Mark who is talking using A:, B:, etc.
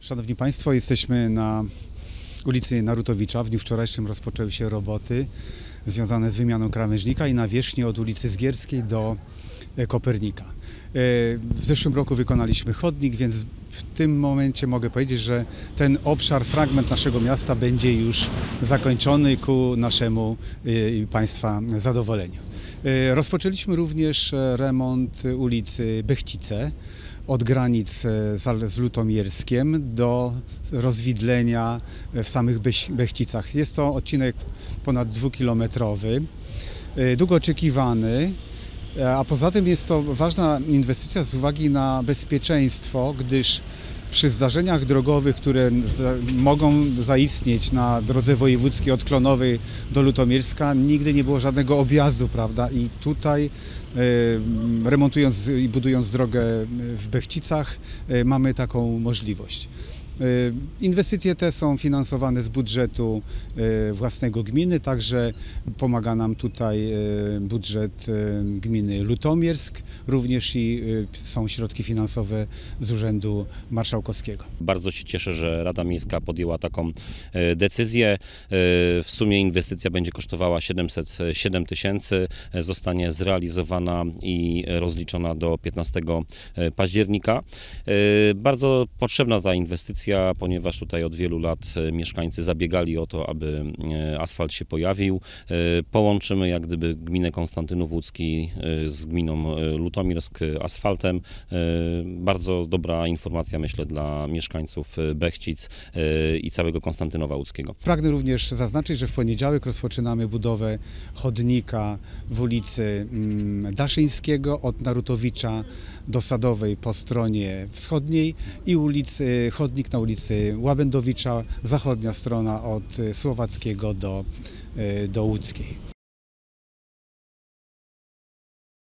A: Szanowni Państwo, jesteśmy na ulicy Narutowicza. W dniu wczorajszym rozpoczęły się roboty związane z wymianą krawężnika i nawierzchni od ulicy Zgierskiej do e, Kopernika. E, W zeszłym roku wykonaliśmy chodnik, więc w tym momencie mogę powiedzieć, że ten obszar, fragment naszego miasta będzie już zakończony ku naszemu e, Państwa zadowoleniu. Rozpoczęliśmy również remont ulicy Bechcice od granic e, z Lutomierskiem do rozwidlenia w samych Bechcicach. Jest to odcinek ponad dwukilometrowy, e, długo oczekiwany, e, a poza tym jest to ważna inwestycja z uwagi na bezpieczeństwo, gdyż przy zdarzeniach drogowych, które mogą zaistnieć na drodze wojewódzkiej od Klonowej do Lutomierska, nigdy nie było żadnego objazdu, prawda? I tutaj e, remontując i budując drogę w Bechcicach e, mamy taką możliwość. E, Inwestycje te są finansowane z budżetu e, własnego gminy, także pomaga nam tutaj e, budżet gminy Lutomiersk, również i są środki finansowe z Urzędu Marszałkowskiego.
B: Bardzo się cieszę, że Rada Miejska podjęła taką decyzję. W sumie inwestycja będzie kosztowała 707 tysięcy, zostanie zrealizowana i rozliczona do 15 października. Bardzo potrzebna ta inwestycja, ponieważ tutaj od wielu lat e, mieszkańcy zabiegali o to, aby e, asfalt się pojawił. E, Połączymy jak gdyby gminę Konstantynów Łódzki z gminą Lutomirsk asfaltem. Bardzo dobra informacja myślę dla mieszkańców Bechcic i całego Konstantynowa Łódzkiego.
A: Pragnę również zaznaczyć, że w poniedziałek rozpoczynamy budowę chodnika w ulicy mm, Daszyńskiego od Narutowicza do Sadowej po stronie wschodniej i ulicy, chodnik na ulicy Łabędowicza, zachodnia strona od e, Słowackiego do, e, do Łódzkiej.